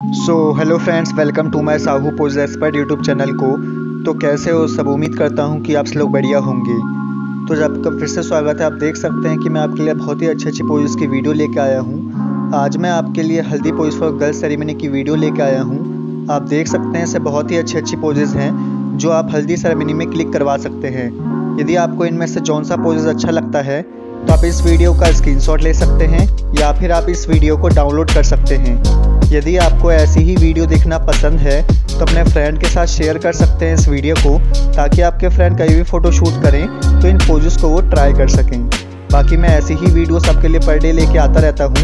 So hello friends welcome to my Sahu pose expert YouTube channel को। तो कैसे हो? सब उम्मीद करता हूँ कि आप सब लोग बढ़िया होंगे। तो जब आपका फिर से स्वागत है, आप देख सकते हैं कि मैं आपके लिए बहुत ही अच्छी अच्छी पोजेस की वीडियो लेके आया हूँ। आज मैं आपके लिए Haldi pose for girls ceremony की वीडियो लेके आया हूँ। आप देख सकते हैं ऐसे बहुत ही अच्छी अच्छी पोजेज़ हैं, जो आप हल्दी सेरेमनी में क्लिक करवा सकते हैं। यदि आपको इनमें से जौन सा पोजेज अच्छा लगता है तो आप इस वीडियो का स्क्रीनशॉट ले सकते हैं, या फिर आप इस वीडियो को डाउनलोड कर सकते हैं। यदि आपको ऐसी ही वीडियो देखना पसंद है तो अपने फ्रेंड के साथ शेयर कर सकते हैं इस वीडियो को, ताकि आपके फ्रेंड कहीं भी फ़ोटो शूट करें तो इन पोजेस को वो ट्राई कर सकें। बाकी मैं ऐसी ही वीडियो सबके लिए पर डे लेके आता रहता हूँ।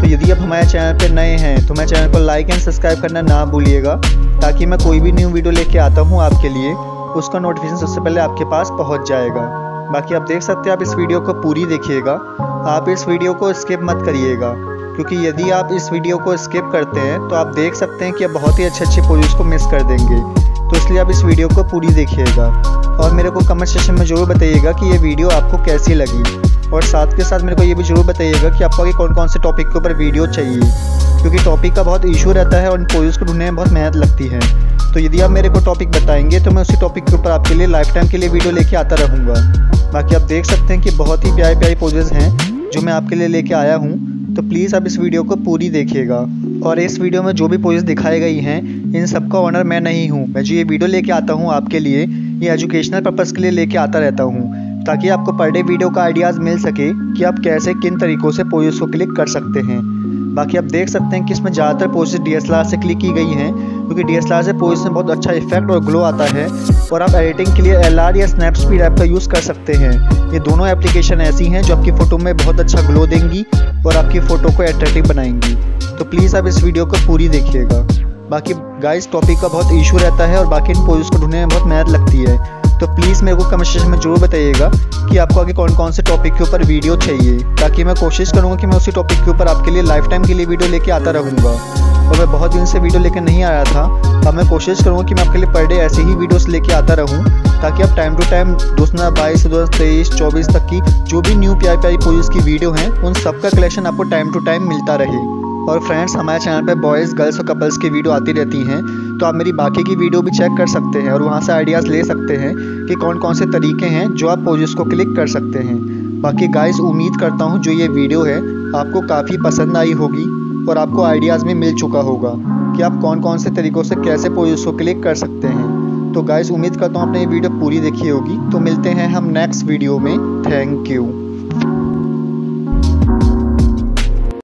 तो यदि आप हमारे चैनल पर नए हैं तो मैं चैनल को लाइक एंड सब्सक्राइब करना ना भूलिएगा, ताकि मैं कोई भी न्यू वीडियो लेके आता हूँ आपके लिए, उसका नोटिफिकेशन सबसे पहले आपके पास पहुँच जाएगा। बाकी आप देख सकते हैं, आप इस वीडियो को पूरी देखिएगा। आप इस वीडियो को स्किप मत करिएगा। क्योंकि यदि आप इस वीडियो को स्किप करते हैं तो आप देख सकते हैं कि आप बहुत ही अच्छे अच्छे पोजेस को मिस कर देंगे। तो इसलिए आप इस वीडियो को पूरी देखिएगा। और मेरे को कमेंट सेक्शन में ज़रूर बताइएगा कि ये वीडियो आपको कैसी लगी। और साथ के साथ मेरे को ये भी ज़रूर बताइएगा कि आपको कौन कौन से टॉपिक के ऊपर वीडियो चाहिए। क्योंकि टॉपिक का बहुत इशू रहता है और इन पोजेस को ढूँढने में बहुत मेहनत लगती है। तो यदि आप मेरे को टॉपिक बताएँगे तो मैं उसी टॉपिक के ऊपर आपके लिए लाइफ टाइम के लिए वीडियो लेके आता रहूँगा। बाकी आप देख सकते हैं कि बहुत ही प्यारे प्यारे पोजेज हैं, जो मैं आपके लिए लेके आया हूँ। तो प्लीज़ आप इस वीडियो को पूरी देखिएगा। और इस वीडियो में जो भी पोजेस दिखाई गई हैं, इन सबका ऑनर मैं नहीं हूँ। मैं जो ये वीडियो लेके आता हूँ आपके लिए, ये एजुकेशनल पर्पज़ के लिए लेके आता रहता हूँ, ताकि आपको पर डे वीडियो का आइडियाज़ मिल सके कि आप कैसे, किन तरीक़ों से पोजेस को क्लिक कर सकते हैं। बाकी आप देख सकते हैं कि इसमें ज़्यादातर पोजेस डी से क्लिक की गई हैं, क्योंकि डीएसएलआर से पोजेस में बहुत अच्छा इफ़ेक्ट और ग्लो आता है, और आप एडिटिंग के लिए एलआर या स्नैप स्पीड ऐप का यूज़ कर सकते हैं। ये दोनों एप्लीकेशन ऐसी हैं जो आपकी फ़ोटो में बहुत अच्छा ग्लो देंगी और आपकी फ़ोटो को अट्रैक्टिव बनाएँगी। तो प्लीज़ आप इस वीडियो को पूरी देखिएगा। बाकी गाइस टॉपिक का बहुत इशू रहता है और बाकी इन पोजेस को ढूँढने में बहुत मेहनत लगती है। तो प्लीज़ मेरे को कमेंट सेक्शन में ज़रूर बताइएगा कि आपको आगे कौन कौन से टॉपिक के ऊपर वीडियो चाहिए, ताकि मैं कोशिश करूँगा कि मैं उसी टॉपिक के ऊपर आपके लिए लाइफ टाइम के लिए वीडियो लेके आता रहूँगा। और मैं बहुत दिन से वीडियो लेकर नहीं आया था, अब मैं कोशिश करूँगा कि मैं आपके लिए पर डे ऐसे ही वीडियोस लेके आता रहूँ, ताकि आप टाइम टू टाइम दो हज़ार बाईस, दो हज़ार तेईस, चौबीस तक की जो भी न्यू प्यारी प्यारी पोजिस की वीडियो हैं, उन सब का कलेक्शन आपको टाइम टू टाइम मिलता रहे। और फ्रेंड्स हमारे चैनल पर बॉयज़ गर्ल्स और कपल्स की वीडियो आती रहती हैं तो आप मेरी बाकी की वीडियो भी चेक कर सकते हैं और वहाँ से आइडियाज़ ले सकते हैं। कि कौन कौन से तरीके हैं जो आप पोजेस को क्लिक कर सकते हैं। बाकी गाइस उम्मीद करता हूँ जो ये वीडियो है, आपको काफ़ी पसंद आई होगी और आपको आइडियाज़ में मिल चुका होगा कि आप कौन कौन से तरीक़ों से कैसे पोजेस को क्लिक कर सकते हैं। तो गाइस उम्मीद करता हूँ आपने ये वीडियो पूरी देखी होगी। तो मिलते हैं हम नेक्स्ट वीडियो में। Thank you